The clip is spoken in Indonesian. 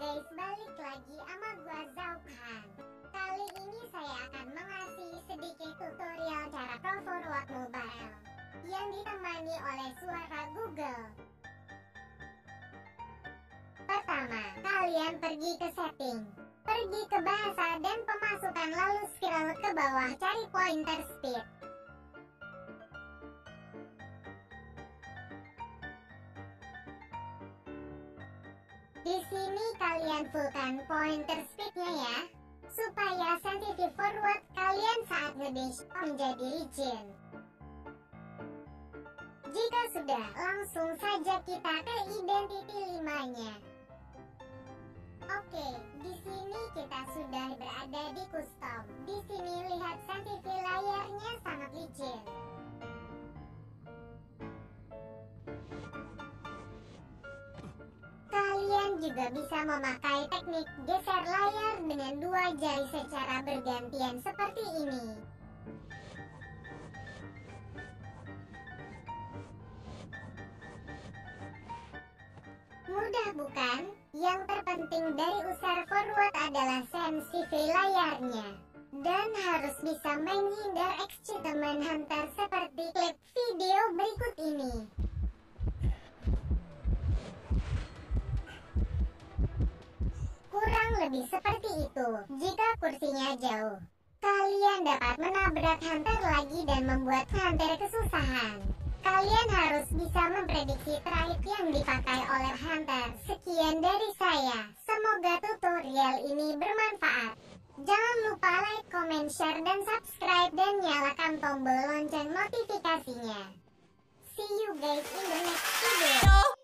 guys, balik lagi sama gua Zaukhan Kali ini saya akan mengasih sedikit tutorial cara telepon work Mobile Yang ditemani oleh suara Google. Pertama, kalian pergi ke setting. Pergi ke bahasa dan pemasukan lalu scroll ke bawah cari pointer speed. Di sini kalian fullkan pointer speednya ya, supaya sensitive forward kalian saat ngedash menjadi licin. Jika sudah, langsung saja kita ke identity 5-nya. Juga bisa memakai teknik geser layar dengan dua jari secara bergantian seperti ini. Mudah bukan? Yang terpenting dari usar forward adalah sensitif layarnya. Dan harus bisa menghindar excitement hunter seperti klip video berikut ini. Lebih seperti itu. Jika kursinya jauh, kalian dapat menabrak hunter lagi dan membuat hunter kesusahan. Kalian harus bisa memprediksi trade yang dipakai oleh hunter. Sekian dari saya. Semoga tutorial ini bermanfaat. Jangan lupa like, comment, share, dan subscribe dan nyalakan tombol lonceng notifikasinya. See you guys in the next